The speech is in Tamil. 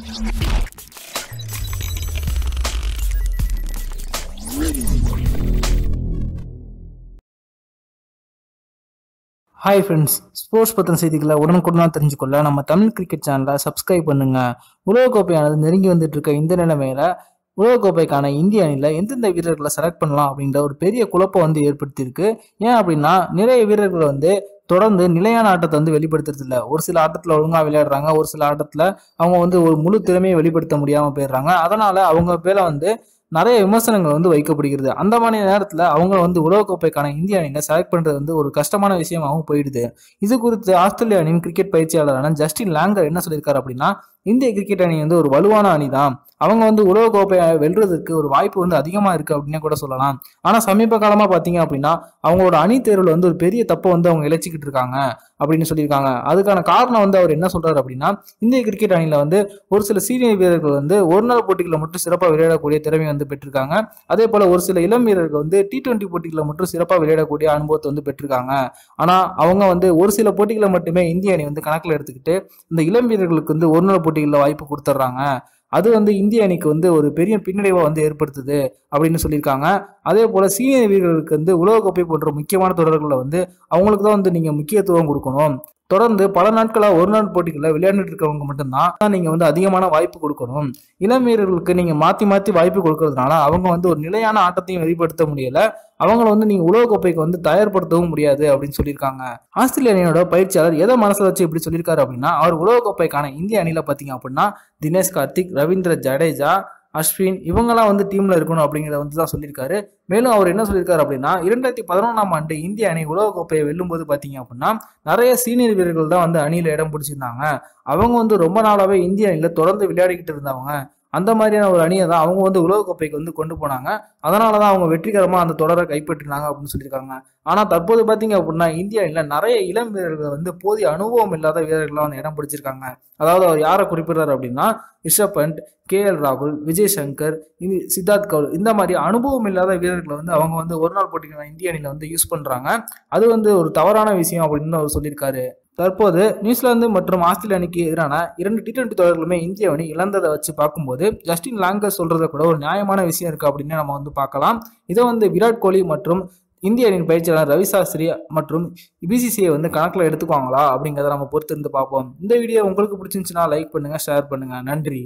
ஹாய் ஃப்ரெண்ட்ஸ் ஸ்போர்ட்ஸ் பற்றின செய்திகளை உடனுக்குடனாக தெரிஞ்சுக்கொள்ள நம்ம தமிழ் கிரிக்கெட் சேனலை சப்ஸ்கிரைப் பண்ணுங்க. உலகக்கோப்பையானது நெருங்கி வந்துட்டு இருக்க இந்த நிலைமையில உலகக்கோப்பைக்கான இந்திய அணியில் எந்தெந்த வீரர்களை செலக்ட் பண்ணலாம் அப்படின்ற ஒரு பெரிய குழப்பம் வந்து ஏற்படுத்தியிருக்கு. ஏன் அப்படின்னா நிறைய வீரர்கள் வந்து தொடர்ந்து நிலையான ஆட்டத்தை வந்து வெளிப்படுத்துறது இல்லை. ஒரு சில ஆட்டத்தில் ஒழுங்காக விளையாடுறாங்க ஒரு சில ஆட்டத்தில் அவங்க வந்து ஒரு முழு திறமையை வெளிப்படுத்த முடியாமல் போயிடுறாங்க. அதனால் அவங்க பேரை வந்து நிறைய விமர்சனங்கள் வந்து வைக்கப்படுகிறது. அந்த மாதிரி நேரத்தில் அவங்க வந்து உலகக்கோப்பைக்கான இந்திய அணியை செலக்ட் பண்ணுறது வந்து ஒரு கஷ்டமான விஷயமாகவும் போயிடுது. இது குறித்து ஆஸ்திரேலிய அணியின் கிரிக்கெட் பயிற்சியாளரான ஜஸ்டின் லாங்கர் என்ன சொல்லியிருக்காரு அப்படின்னா இந்திய கிரிக்கெட் அணி வந்து ஒரு வலுவான அணி தான் அவங்க வந்து உலக கோப்பையை வெல்றதுக்கு ஒரு வாய்ப்பு வந்து அதிகமாக இருக்குது அப்படின்னே கூட சொல்லலாம். ஆனால் சமீப காலமாக பார்த்தீங்க அப்படின்னா அவங்களோட அணி தேர்வில் வந்து ஒரு பெரிய தப்பை வந்து அவங்க இழைச்சிக்கிட்டு இருக்காங்க அப்படின்னு சொல்லியிருக்காங்க. அதுக்கான காரணம் வந்து அவர் என்ன சொல்றாரு அப்படின்னா இந்திய கிரிக்கெட் அணியில் வந்து ஒரு சில சீனியர் வீரர்கள் வந்து ஒரு நாள் போட்டிகளில் மட்டும் சிறப்பாக விளையாடக்கூடிய திறமை வந்து பெற்றிருக்காங்க. அதே போல ஒரு சில இளம் வீரர்கள் வந்து டி டுவெண்ட்டி போட்டிகளில் மட்டும் சிறப்பாக விளையாடக்கூடிய அனுபவத்தை வந்து பெற்றிருக்காங்க. ஆனால் அவங்க வந்து ஒரு சில போட்டிகளை மட்டுமே இந்திய அணி வந்து கணக்கில் எடுத்துக்கிட்டு இந்த இளம் வீரர்களுக்கு வந்து ஒரு நாள் போட்டிகளில் வாய்ப்பு கொடுத்துட்றாங்க அது வந்து இந்திய அணிக்கு வந்து ஒரு பெரிய பின்னடைவை வந்து ஏற்படுத்துது அப்படின்னு சொல்லியிருக்காங்க. அதே போல் சீனியர் வீரர்களுக்கு வந்து உலகக்கோப்பை போன்ற முக்கியமான தொடர்களில் வந்து அவங்களுக்கு தான் வந்து நீங்கள் முக்கியத்துவம் கொடுக்கணும். தொடர்ந்து பல நாட்களாக ஒரு நாள் போட்டிகளில் விளையாண்டுட்டு இருக்கவங்க மட்டும்தான் நீங்கள் வந்து அதிகமான வாய்ப்பு கொடுக்கணும். இளம் வீரர்களுக்கு நீங்கள் மாற்றி மாற்றி வாய்ப்பு கொடுக்கறதுனால அவங்க வந்து ஒரு நிலையான ஆட்டத்தையும் வெளிப்படுத்த முடியல. அவங்கள வந்து நீங்கள் உலகக்கோப்பைக்கு வந்து தயார்படுத்தவும் முடியாது அப்படின்னு சொல்லியிருக்காங்க. ஆஸ்திரேலிய அணியோட பயிற்சியாளர் எதை மனசில் வச்சு இப்படி சொல்லியிருக்காரு அப்படின்னா அவர் உலகக்கோப்பைக்கான இந்திய அணியில் பார்த்தீங்க அப்படின்னா தினேஷ் கார்த்திக் ரவீந்திர ஜடேஜா அஸ்வின் இவங்கெல்லாம் வந்து டீமில் இருக்கணும் அப்படிங்கிறத வந்து தான் சொல்லியிருக்காரு. மேலும் அவர் என்ன சொல்லியிருக்காரு அப்படின்னா இரண்டாயிரத்தி பதினொன்றாம் ஆண்டு இந்திய அணி உலகக்கோப்பையை வெல்லும்போது பார்த்தீங்க அப்படின்னா நிறைய சீனியர் வீரர்கள் தான் வந்து அணியில் இடம் பிடிச்சிருந்தாங்க. அவங்க வந்து ரொம்ப நாளாகவே இந்திய அணியில் தொடர்ந்து விளையாடிக்கிட்டு இருந்தவங்க. அந்த மாதிரியான ஒரு அணியை தான் அவங்க வந்து உலகக்கோப்பைக்கு வந்து கொண்டு போனாங்க. அதனால தான் அவங்க வெற்றிகரமாக அந்த தொடரை கைப்பற்றினாங்க அப்படின்னு சொல்லியிருக்காங்க. ஆனால் தற்போது பார்த்தீங்க அப்படின்னா இந்திய அணியில் நிறைய இளம் வீரர்கள் வந்து போதிய அனுபவம் இல்லாத வீரர்களாக வந்து இடம் பிடிச்சிருக்காங்க. அதாவது அவர் யாரை குறிப்பிடுறாரு அப்படின்னா ரிஷப் பண்ட் கே எல் ராகுல் விஜய் சங்கர் இது சித்தார்த் கவுல் இந்த மாதிரி அனுபவம் இல்லாத வீரர்களை வந்து அவங்க வந்து ஒரு நாள் போட்டிக்கான இந்திய அணியில் வந்து யூஸ் பண்ணுறாங்க அது வந்து ஒரு தவறான விஷயம் அப்படின்னு அவர் சொல்லியிருக்காரு. தற்போது நியூசிலாந்து மற்றும் ஆஸ்திரேலிய அணிக்கு எதிரான இரண்டு டி டுவெண்ட்டி தொடர்களுமே இந்திய அணி இழந்ததை வச்சு பார்க்கும்போது ஜஸ்டின் லாங்கர் சொல்றத கூட ஒரு நியாயமான விஷயம் இருக்கு அப்படின்னு நம்ம வந்து பார்க்கலாம். இதை வந்து விராட் கோலி மற்றும் இந்திய அணியின் பயிற்சியாளர் ரவி சாஸ்திரி மற்றும் பிசிசிஐ வந்து கணக்கில் எடுத்துக்குவாங்களா அப்படிங்கிறத நம்ம பொறுத்து இருந்து பார்ப்போம். இந்த வீடியோ உங்களுக்கு பிடிச்சிருந்துச்சுன்னா லைக் பண்ணுங்க ஷேர் பண்ணுங்க. நன்றி.